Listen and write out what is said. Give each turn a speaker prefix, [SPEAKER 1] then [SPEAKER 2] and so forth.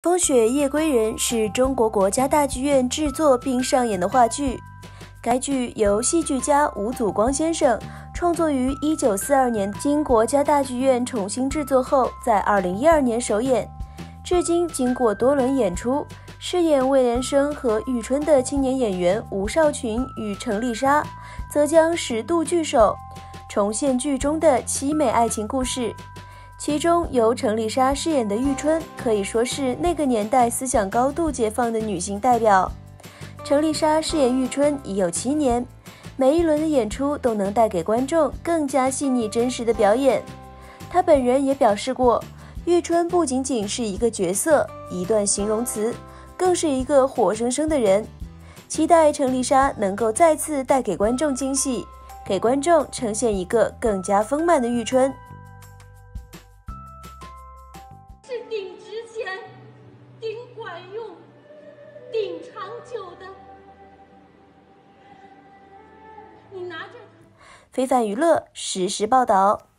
[SPEAKER 1] 《风雪夜归人》是中国国家大剧院制作并上演的话剧。该剧由戏剧家吴祖光先生创作于1942年，经国家大剧院重新制作后，在2012年首演。至今，经过多轮演出，饰演魏连生和玉春的青年演员吴少群与程丽莎，则将十度聚首，重现剧中的凄美爱情故事。其中由程丽莎饰演的玉春可以说是那个年代思想高度解放的女性代表。程丽莎饰演玉春已有七年，每一轮的演出都能带给观众更加细腻真实的表演。她本人也表示过，玉春不仅仅是一个角色、一段形容词，更是一个活生生的人。期待程丽莎能够再次带给观众惊喜，给观众呈现一个更加丰满的玉春。
[SPEAKER 2] 是顶值钱、顶管用、顶长久的。你拿着。
[SPEAKER 1] 非凡娱乐实时报道。